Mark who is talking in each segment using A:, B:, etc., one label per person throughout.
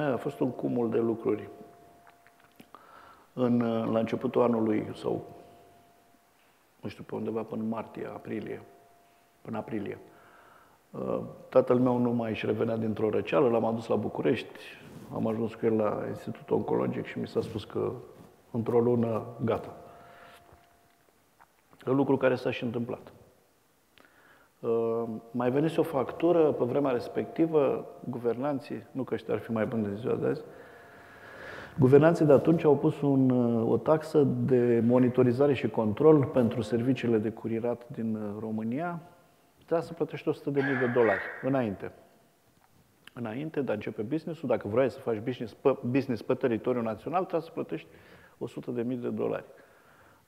A: a fost un cumul de lucruri. În, la începutul anului, sau nu știu, pe undeva până martie, aprilie, până aprilie, uh, tatăl meu nu mai își revenea dintr-o răceală, l-am adus la București, am ajuns cu el la Institutul Oncologic și mi s-a spus că într-o lună, gata. Un lucru care s-a și întâmplat. Uh, mai venise o factură pe vremea respectivă, guvernanții, nu că ăștia ar fi mai buni de ziua de azi, guvernanții de atunci au pus un, uh, o taxă de monitorizare și control pentru serviciile de curierat din uh, România. Trebuia să plătești 100.000 de dolari înainte. Înainte de a începe business-ul, dacă vrei să faci business pe, business pe teritoriul național, trebuie să plătești 100.000 de dolari.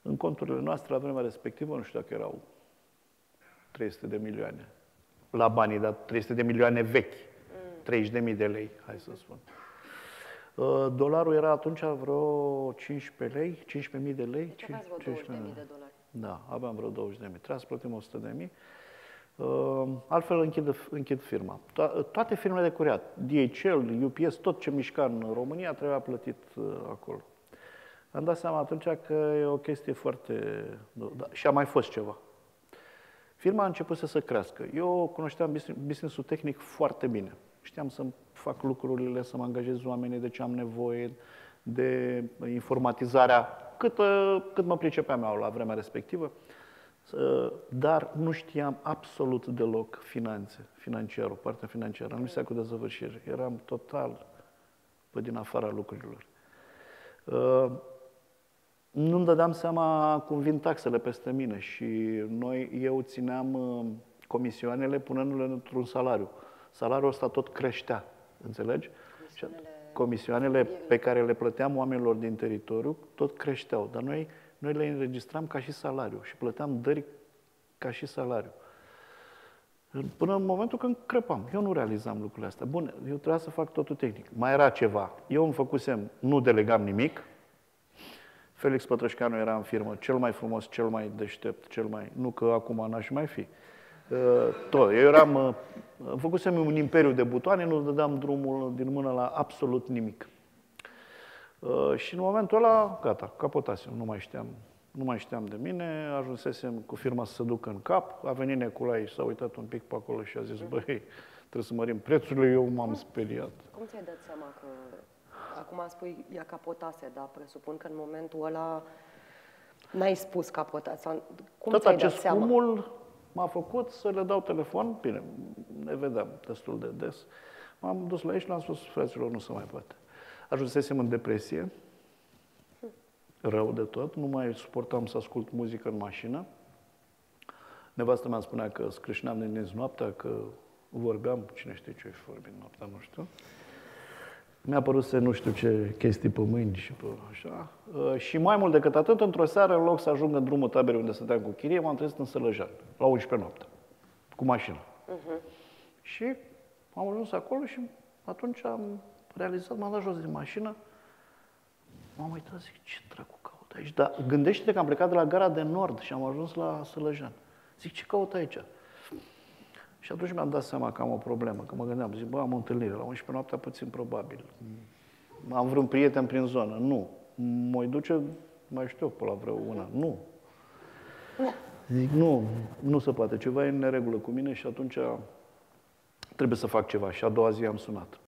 A: În conturile noastre, la vremea respectivă, nu știu dacă erau 300 de milioane. La banii, dar 300 de milioane vechi. 30 de mii de lei, hai să spun. Uh, dolarul era atunci vreo 15 lei, 15.000 de lei.
B: Deci aveați vreo 20 de mii de dolari.
A: Da, aveam vreo 20 de mii. Trebuia să plătim 100 de mii. Uh, altfel închid, închid firma. To- toate firmele de curiat, DHL, UPS, tot ce mișca în România trebuia plătit uh, acolo. Am dat seama atunci că e o chestie foarte... Da, și a mai fost ceva. Firma a început să se crească. Eu cunoșteam business-ul tehnic foarte bine. Știam să fac lucrurile, să mă angajez oamenii de ce am nevoie, de informatizarea, cât, cât mă pricepeam eu la vremea respectivă. Dar nu știam absolut deloc finanțe, financiarul, partea financiară. Nu știam cu dezăvârșire. Eram total pe din afara lucrurilor nu-mi dădeam seama cum vin taxele peste mine și noi, eu țineam uh, comisioanele punându-le într-un salariu. Salariul ăsta tot creștea, înțelegi? Comisioanele, comisioanele pe care le plăteam oamenilor din teritoriu tot creșteau, dar noi, noi le înregistram ca și salariu și plăteam dări ca și salariu. Până în momentul când crepam. Eu nu realizam lucrurile astea. Bun, eu trebuia să fac totul tehnic. Mai era ceva. Eu îmi făcusem, nu delegam nimic, Felix Pătrășcanu era în firmă cel mai frumos, cel mai deștept, cel mai... Nu că acum n-aș mai fi. Uh, tot. Eu eram... Uh, făcusem un imperiu de butoane, nu dădeam drumul din mână la absolut nimic. Uh, și în momentul ăla, gata, capotasem, nu mai știam nu mai știam de mine, ajunsesem cu firma să se ducă în cap, a venit Neculai și s-a uitat un pic pe acolo și a zis, băi, trebuie să mărim prețurile, eu m-am speriat.
B: Cum ți-ai dat seama că acum spui ea capotase, dar presupun că în momentul ăla n-ai spus capotase. Cum
A: Tot acest dat cumul m-a făcut să le dau telefon, bine, ne vedeam destul de des. M-am dus la ei și le-am spus, fraților, nu se mai poate. Ajunsesem în depresie, rău de tot, nu mai suportam să ascult muzică în mașină. Nevastă mea spunea că scrâșneam din noaptea, că vorbeam, cine știe ce vorbi noaptea, nu știu. Mi-a părut să nu știu ce chestii pe mâini și pe așa. Uh, și mai mult decât atât, într-o seară, în loc să ajung în drumul taberei unde stăteam cu chirie, m-am trezit în Sălăjan, la 11 noapte, cu mașina. Uh-huh. Și am ajuns acolo și atunci am realizat, m-am dat jos din mașină, m-am uitat, zic, ce dracu caut aici? Dar gândește-te că am plecat de la gara de nord și am ajuns la Sălăjan. Zic, ce caut aici? Și atunci mi-am dat seama că am o problemă, că mă gândeam, zic, bă, am o întâlnire, la 11 noaptea puțin probabil. Am vreun prieten prin zonă? Nu. Mă duce, mai știu, pe la vreo una? Nu. Zic, nu, nu se poate, ceva e în neregulă cu mine și atunci trebuie să fac ceva. Și a doua zi am sunat.